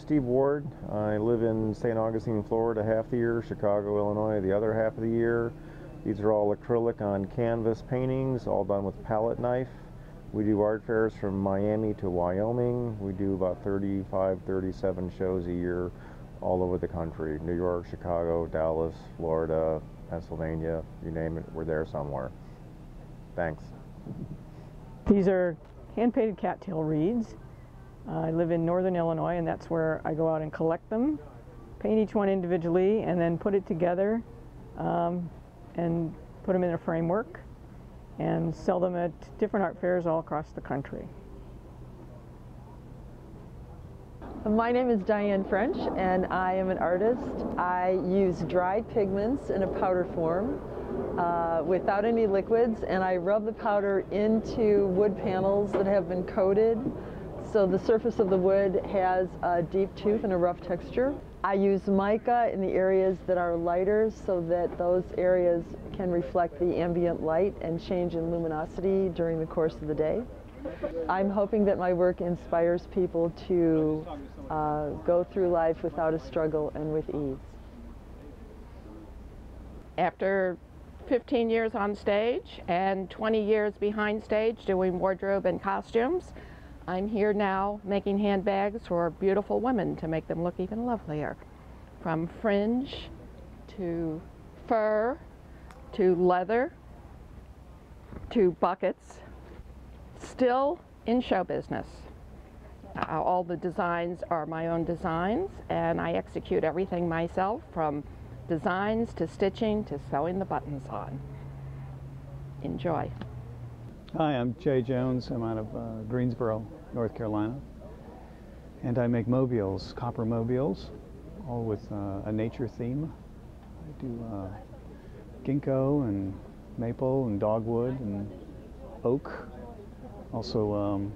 Is Steve Ward. I live in St. Augustine, Florida half the year, Chicago, Illinois the other half of the year. These are all acrylic on canvas paintings, all done with palette knife. We do art fairs from Miami to Wyoming. We do about 35, 37 shows a year all over the country. New York, Chicago, Dallas, Florida, Pennsylvania, you name it, we're there somewhere. Thanks. These are hand-painted cattail reeds. I live in northern Illinois and that's where I go out and collect them, paint each one individually and then put it together um, and put them in a framework and sell them at different art fairs all across the country. My name is Diane French and I am an artist. I use dried pigments in a powder form uh, without any liquids and I rub the powder into wood panels that have been coated so the surface of the wood has a deep tooth and a rough texture. I use mica in the areas that are lighter so that those areas can reflect the ambient light and change in luminosity during the course of the day. I'm hoping that my work inspires people to uh, go through life without a struggle and with ease. After 15 years on stage and 20 years behind stage doing wardrobe and costumes, I'm here now making handbags for beautiful women to make them look even lovelier. From fringe to fur to leather to buckets, still in show business. Uh, all the designs are my own designs and I execute everything myself from designs to stitching to sewing the buttons on. Enjoy. Hi, I'm Jay Jones. I'm out of uh, Greensboro, North Carolina. And I make mobiles, copper mobiles, all with uh, a nature theme. I do uh, ginkgo and maple and dogwood and oak. Also um,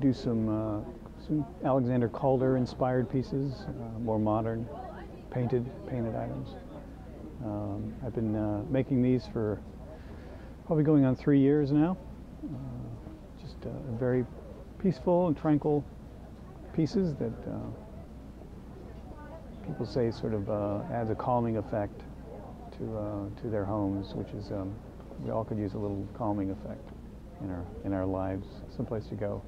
do some, uh, some Alexander Calder inspired pieces, uh, more modern, painted, painted items. Um, I've been uh, making these for probably going on three years now. just very peaceful and tranquil pieces that uh, people say sort of uh, adds a calming effect to uh, to their homes, which is um, we all could use a little calming effect in our in our lives, someplace to go.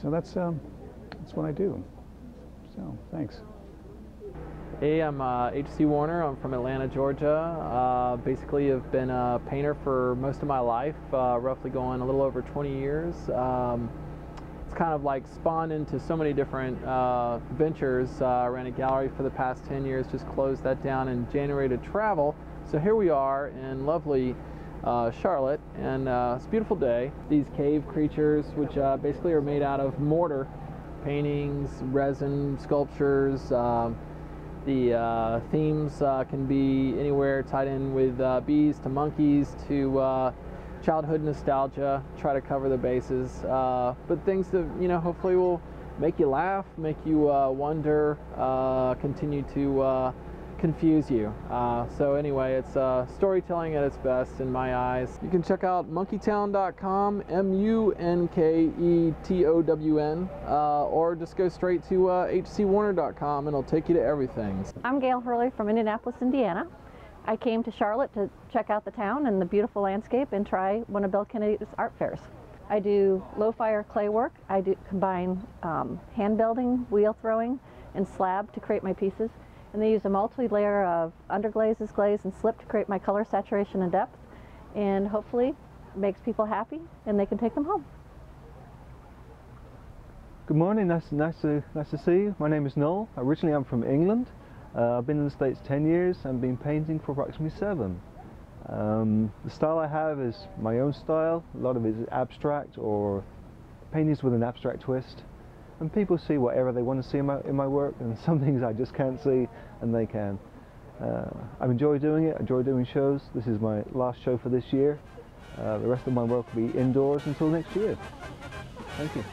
So that's um, that's what I do. So thanks. Hey, I'm uh, H.C. Warner. I'm from Atlanta, Georgia. Uh, basically, I've been a painter for most of my life, uh, roughly going a little over 20 years. Um, it's kind of like spawned into so many different uh, ventures. Uh, I ran a gallery for the past 10 years, just closed that down in January to travel. So here we are in lovely uh, Charlotte, and uh, it's a beautiful day. These cave creatures, which uh, basically are made out of mortar, paintings, resin, sculptures. Um, the uh, themes can be anywhere tied in with bees to monkeys to childhood nostalgia, try to cover the bases, uh, but things that, you know, hopefully will make you laugh, make you uh, wonder, uh, continue to uh, confuse you. Uh, so anyway, it's uh, storytelling at its best in my eyes. You can check out monkeytown.com, M-U-N-K-E-T-O-W-N, or just go straight to hcwarner.com and it'll take you to everything. I'm Gayle Herrli from Indianapolis, Indiana. I came to Charlotte to check out the town and the beautiful landscape and try one of Bill Kennedy's art fairs. I do low fire clay work. I do combine um, hand building, wheel throwing, and slab to create my pieces. And they use a multi-layer of underglazes, glaze, and slip to create my color saturation and depth. And hopefully makes people happy and they can take them home. Good morning, nice, nice, to, nice to see you. My name is Noel. Originally I'm from England. Uh, I've been in the States 10 years and been painting for approximately seven. Um, the style I have is my own style. A lot of it is abstract or paintings with an abstract twist. And people see whatever they want to see in my, in my work and some things I just can't see and they can. Uh, I enjoy doing it, I enjoy doing shows. This is my last show for this year. Uh, the rest of my work will be indoors until next year. Thank you.